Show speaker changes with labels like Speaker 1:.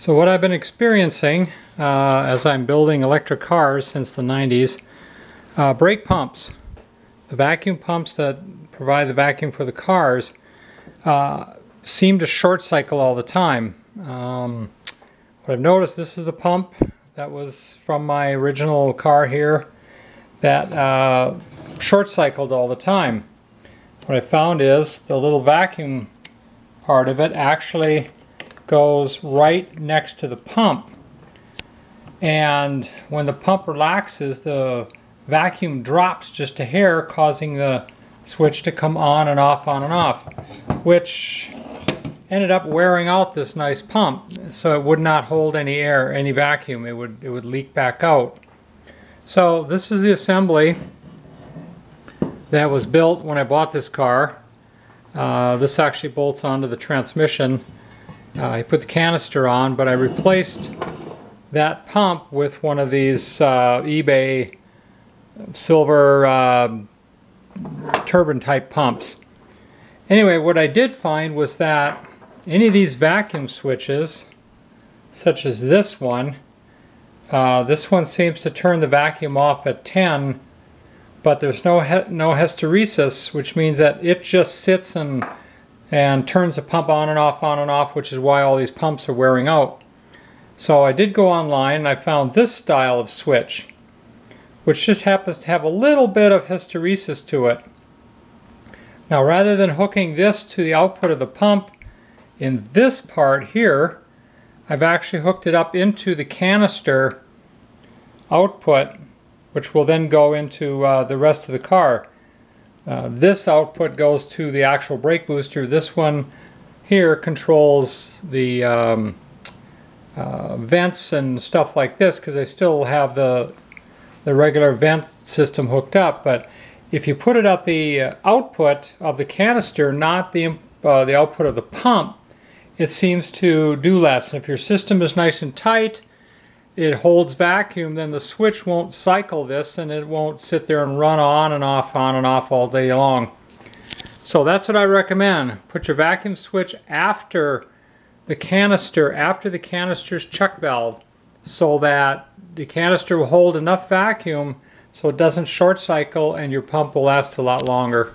Speaker 1: So what I've been experiencing uh, as I'm building electric cars since the 90s, uh, brake pumps, the vacuum pumps that provide the vacuum for the cars, uh, seem to short cycle all the time. Um, what I've noticed, this is the pump that was from my original car here that uh, short cycled all the time. What I found is the little vacuum part of it actually goes right next to the pump. And when the pump relaxes, the vacuum drops just a hair, causing the switch to come on and off, on and off, which ended up wearing out this nice pump. So it would not hold any air, any vacuum. It would, it would leak back out. So this is the assembly that was built when I bought this car. Uh, this actually bolts onto the transmission uh, I put the canister on, but I replaced that pump with one of these uh, eBay silver uh, turbine type pumps. Anyway, what I did find was that any of these vacuum switches, such as this one, uh, this one seems to turn the vacuum off at 10, but there's no, no hysteresis, which means that it just sits and and turns the pump on and off, on and off, which is why all these pumps are wearing out. So I did go online and I found this style of switch, which just happens to have a little bit of hysteresis to it. Now rather than hooking this to the output of the pump in this part here, I've actually hooked it up into the canister output, which will then go into uh, the rest of the car. Uh, this output goes to the actual brake booster. This one here controls the um, uh, vents and stuff like this because I still have the the regular vent system hooked up. But if you put it at the uh, output of the canister, not the uh, the output of the pump, it seems to do less. And if your system is nice and tight, it holds vacuum, then the switch won't cycle this and it won't sit there and run on and off, on and off all day long. So that's what I recommend. Put your vacuum switch after the canister, after the canister's check valve, so that the canister will hold enough vacuum so it doesn't short cycle and your pump will last a lot longer.